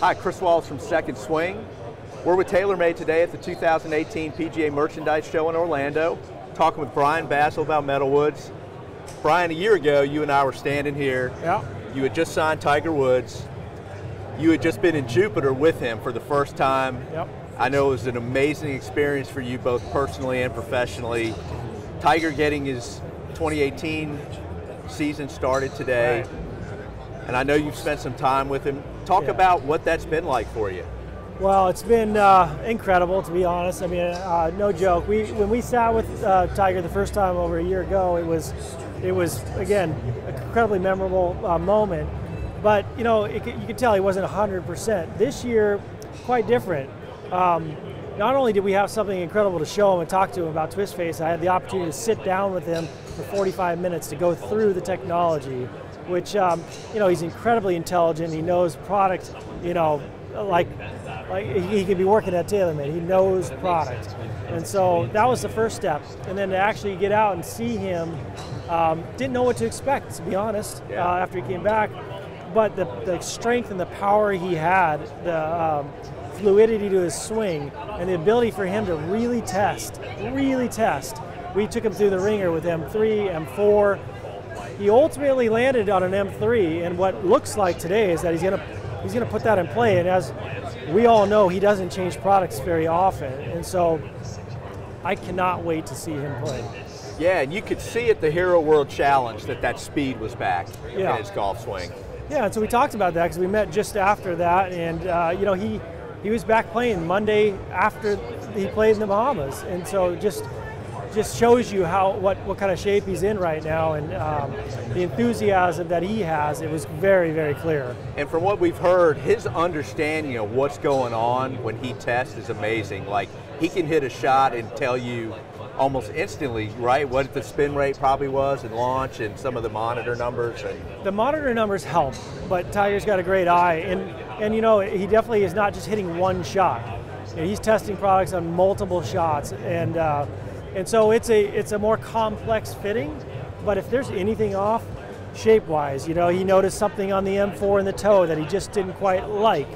Hi, Chris Wallace from Second Swing. We're with TaylorMade today at the 2018 PGA Merchandise Show in Orlando, talking with Brian Bazzel about metalwoods. Brian, a year ago, you and I were standing here. Yeah. You had just signed Tiger Woods. You had just been in Jupiter with him for the first time. Yep. I know it was an amazing experience for you both personally and professionally. Tiger getting his 2018 season started today. Right. And I know you've spent some time with him. Talk Yeah. about what that's been like for you. Well, it's been uh, incredible to be honest. I mean, uh, no joke. We when we sat with uh, Tiger the first time over a year ago, it was it was again an incredibly memorable uh, moment. But you know, it, you could tell he wasn't 100%. This year, quite different. Um, not only did we have something incredible to show him and talk to him about Twist Face, I had the opportunity to sit down with him for 45 minutes to go through the technology, which um, you know he's incredibly intelligent. He knows product, you know, like like he he could be working at TaylorMade. He knows product, and so that was the first step. And then to actually get out and see him, um, didn't know what to expect to be honest. Uh, after he came back, but the, the strength and the power he had, the um, fluidity to his swing, and the ability for him to really test, really test. We took him through the wringer with M3, M4. He ultimately landed on an M3, and what looks like today is that he's gonna he's gonna put that in play. And as we all know, he doesn't change products very often, and so I cannot wait to see him play. Yeah, and you could see at the Hero World Challenge that that speed was back Yeah. in his golf swing. Yeah, and so we talked about that because we met just after that, and uh, you know he he was back playing Monday after he played in the Bahamas, and so just just shows you how what what kind of shape he's in right now, and um, the enthusiasm that he has. It was very very clear. And from what we've heard, his understanding of what's going on when he tests is amazing. Like he can hit a shot and tell you almost instantly, right, what the spin rate probably was and launch and some of the monitor numbers and The monitor numbers help, but Tiger's got a great eye, and and you know he definitely is not just hitting one shot. He's testing products on multiple shots, and uh, and so it's a it's a more complex fitting. But if there's anything off, shape-wise, you know, he noticed something on the M4 in the toe that he just didn't quite like.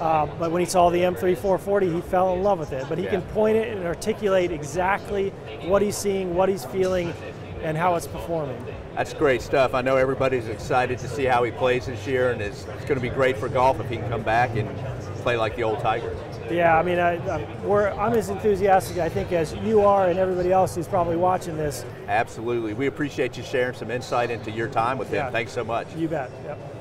Uh, but when he saw the M3 440, he fell in love with it. But he Yeah. can point it and articulate exactly what he's seeing, what he's feeling, and how it's performing. that's great stuff. I know everybody's excited to see how he plays this year and it's, it's going to be great for golf if he can come back and play like the old Tiger. Yeah, I mean, I, I, we're, I'm as enthusiastic, I think, as you are and everybody else who's probably watching this. Absolutely. We appreciate you sharing some insight into your time with him. Thanks so much. You bet. Yep.